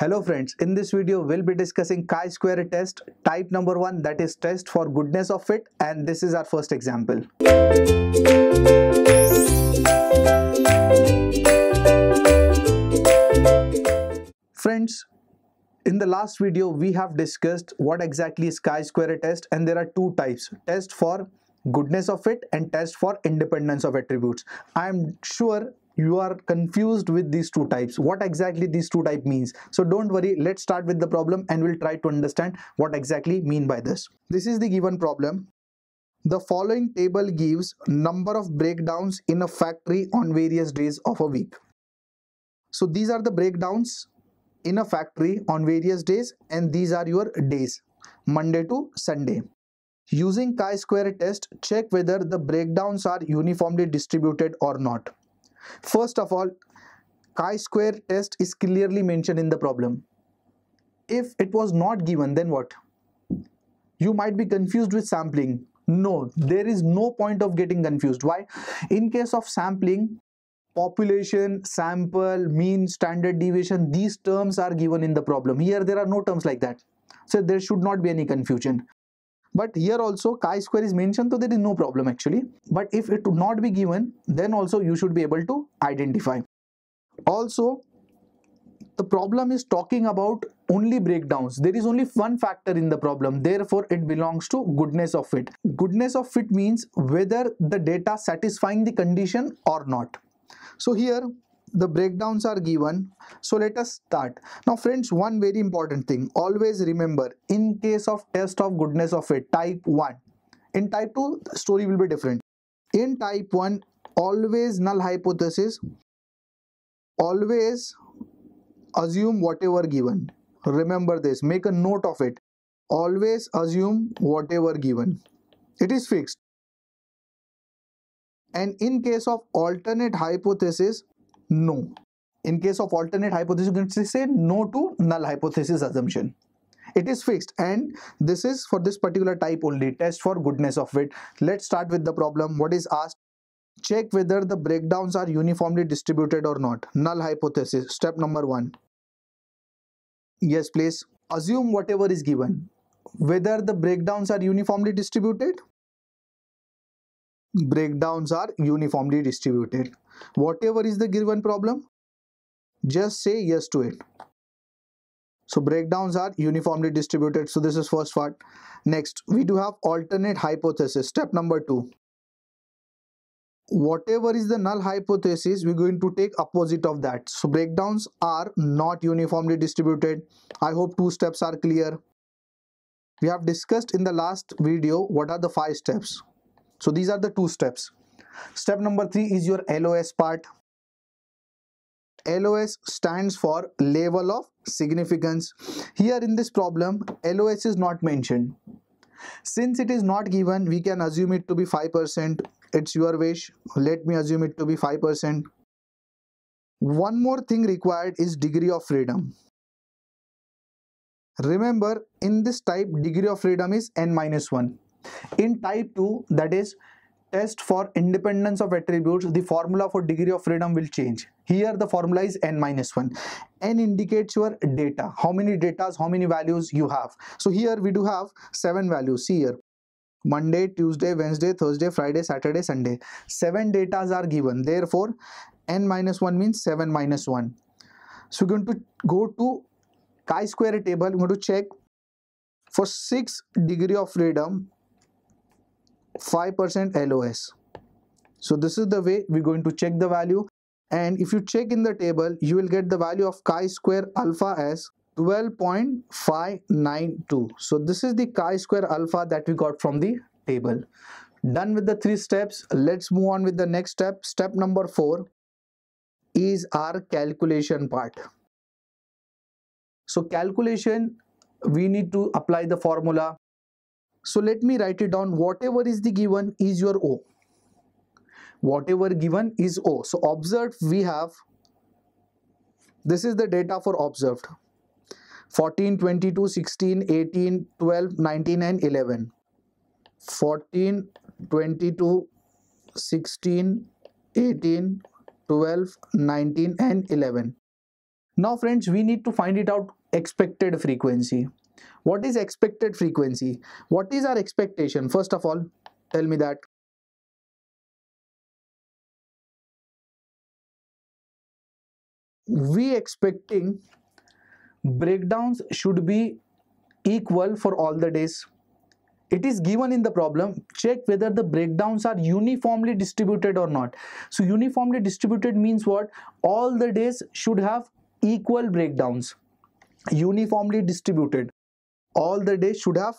Hello friends, in this video we'll be discussing chi-square test type number 1 that is test for goodness of fit and this is our first example. Friends, in the last video we have discussed what exactly is chi-square test and there are two types test for goodness of fit and test for independence of attributes. I am sure you are confused with these two types. What exactly these two type means? So don't worry let's start with the problem and we'll try to understand what exactly mean by this. This is the given problem. The following table gives number of breakdowns in a factory on various days of a week. So these are the breakdowns in a factory on various days and these are your days monday to sunday. Using chi-square test check whether the breakdowns are uniformly distributed or not First of all, chi-square test is clearly mentioned in the problem. If it was not given, then what? You might be confused with sampling. No, there is no point of getting confused. Why? In case of sampling, population, sample, mean, standard deviation, these terms are given in the problem. Here, there are no terms like that. So there should not be any confusion but here also chi-square is mentioned so there is no problem actually. But if it would not be given then also you should be able to identify. Also the problem is talking about only breakdowns. There is only one factor in the problem. Therefore it belongs to goodness of fit goodness of fit means whether the data satisfying the condition or not. So here the breakdowns are given. So let us start. Now friends one very important thing. Always remember in case of test of goodness of fit type 1 in type 2 the story will be different. In type 1 always null hypothesis. Always assume whatever given. Remember this. Make a note of it. Always assume whatever given. It is fixed. And in case of alternate hypothesis no. In case of alternate hypothesis, you can say no to null hypothesis assumption. It is fixed and this is for this particular type only, test for goodness of fit. Let's start with the problem. What is asked? Check whether the breakdowns are uniformly distributed or not. Null hypothesis, step number one. Yes, please. Assume whatever is given. Whether the breakdowns are uniformly distributed? breakdowns are uniformly distributed. Whatever is the given problem, just say yes to it. So breakdowns are uniformly distributed. So this is first part. Next, we do have alternate hypothesis. Step number two. Whatever is the null hypothesis, we're going to take opposite of that. So breakdowns are not uniformly distributed. I hope two steps are clear. We have discussed in the last video what are the five steps so these are the two steps. Step number three is your LOS part. LOS stands for level of significance. Here in this problem, LOS is not mentioned. Since it is not given, we can assume it to be 5%. It's your wish. Let me assume it to be 5%. One more thing required is degree of freedom. Remember, in this type, degree of freedom is n minus 1. In type 2, that is test for independence of attributes, the formula for degree of freedom will change. Here the formula is n minus 1. n indicates your data, how many datas, how many values you have. So here we do have 7 values. See here. Monday, Tuesday, Wednesday, Thursday, Friday, Saturday, Sunday. 7 datas are given. Therefore, n minus 1 means 7 minus 1. So we're going to go to chi-square table. We're going to check for 6 degree of freedom 5% LOS. So this is the way we're going to check the value and if you check in the table you will get the value of chi-square alpha as 12.592. So this is the chi-square alpha that we got from the table. Done with the three steps, let's move on with the next step. Step number four is our calculation part. So calculation, we need to apply the formula so let me write it down. Whatever is the given is your O. Whatever given is O. So observed we have, this is the data for observed. 14, 22, 16, 18, 12, 19 and 11. 14, 22, 16, 18, 12, 19 and 11. now friends we need to find it out expected frequency what is expected frequency? What is our expectation? First of all tell me that. We expecting breakdowns should be equal for all the days. It is given in the problem. Check whether the breakdowns are uniformly distributed or not. So uniformly distributed means what? All the days should have equal breakdowns. Uniformly distributed all the days should have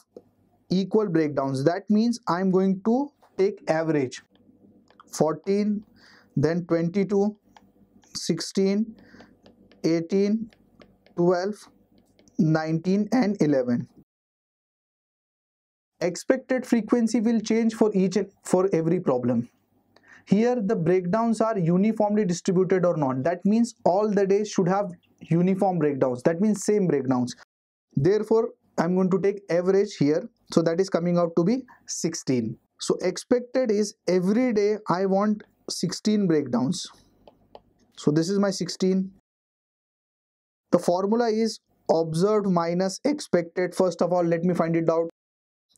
equal breakdowns. That means i'm going to take average 14 then 22 16 18 12 19 and 11 expected frequency will change for each and for every problem. Here the breakdowns are uniformly distributed or not. That means all the days should have uniform breakdowns. That means same breakdowns. Therefore i'm going to take average here. So that is coming out to be 16 so expected is every day i want 16 breakdowns. So this is my 16 the formula is observed minus expected. First of all let me find it out.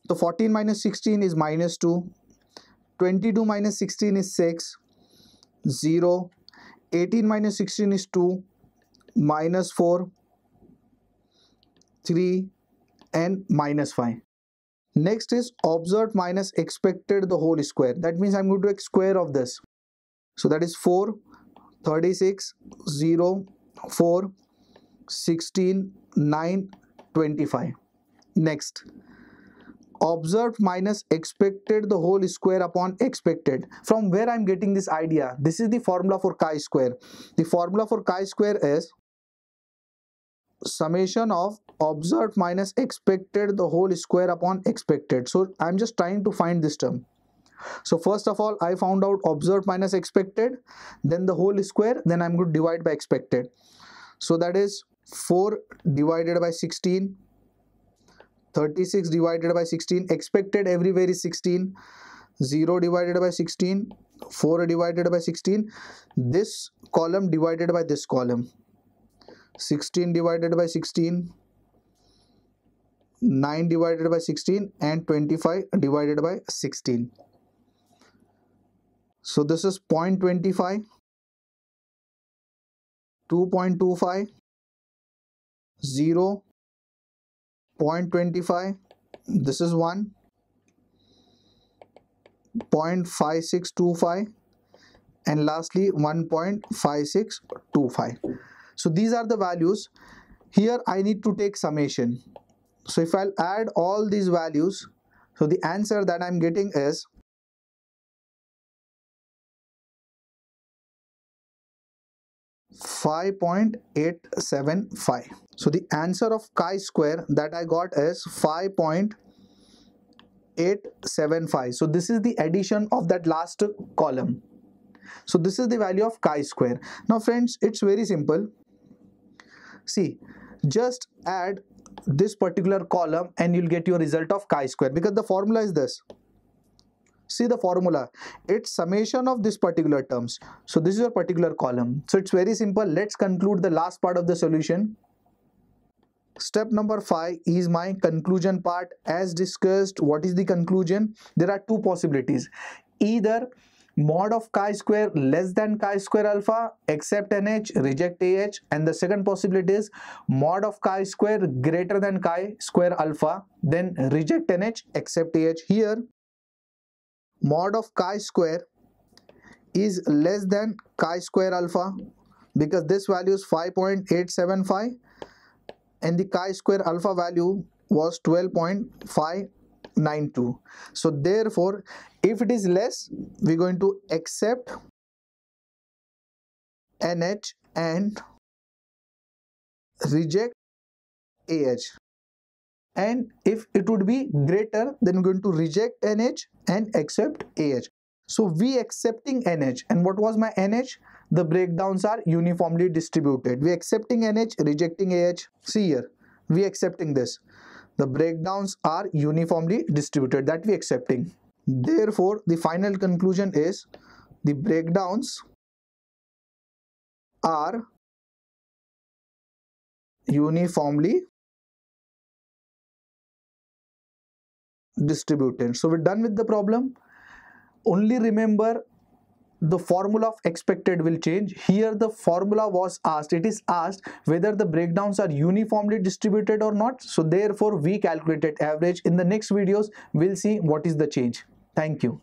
So 14 minus 16 is minus 2 22 minus 16 is 6 0 18 minus 16 is 2 minus 4 3 and minus 5 next is observed minus expected the whole square. That means i'm going to take square of this. So that is 4 36 0 4 16 9 25 next. Observed minus expected the whole square upon expected. From where i'm getting this idea? This is the formula for chi-square the formula for chi-square is summation of observed minus expected the whole square upon expected. So i'm just trying to find this term. So first of all i found out observed minus expected then the whole square then i'm going to divide by expected. So that is 4 divided by 16 36 divided by 16 expected everywhere is 16 0 divided by 16 4 divided by 16 this column divided by this column. 16 divided by 16 9 divided by 16 and 25 divided by 16 so this is 0.25 2.25 0 0.25 this is 1 0.5625 and lastly 1.5625 so these are the values. Here I need to take summation so if I'll add all these values so the answer that I'm getting is Five point eight seven five. So the answer of chi-square that I got is five point eight seven five. So this is the addition of that last column. So this is the value of chi-square. Now friends, it's very simple see just add this particular column and you'll get your result of chi-square because the formula is this. See the formula. It's summation of this particular terms. So this is your particular column. So it's very simple. Let's conclude the last part of the solution. Step number five is my conclusion part. As discussed what is the conclusion? There are two possibilities. Either mod of chi-square less than chi-square alpha accept nh reject ah and the second possibility is mod of chi-square greater than chi-square alpha then reject nh accept ah here. Mod of chi-square is less than chi-square alpha because this value is 5.875 and the chi-square alpha value was 12.592 so therefore if it is less we're going to accept nh and reject ah and if it would be greater then we're going to reject nh and accept ah so we accepting nh and what was my nh the breakdowns are uniformly distributed. We accepting nh rejecting ah see here. We accepting this the breakdowns are uniformly distributed that we accepting. Therefore, the final conclusion is the breakdowns are uniformly distributed. So we're done with the problem. Only remember the formula of expected will change. Here the formula was asked. It is asked whether the breakdowns are uniformly distributed or not. So therefore we calculated average. In the next videos we'll see what is the change. Thank you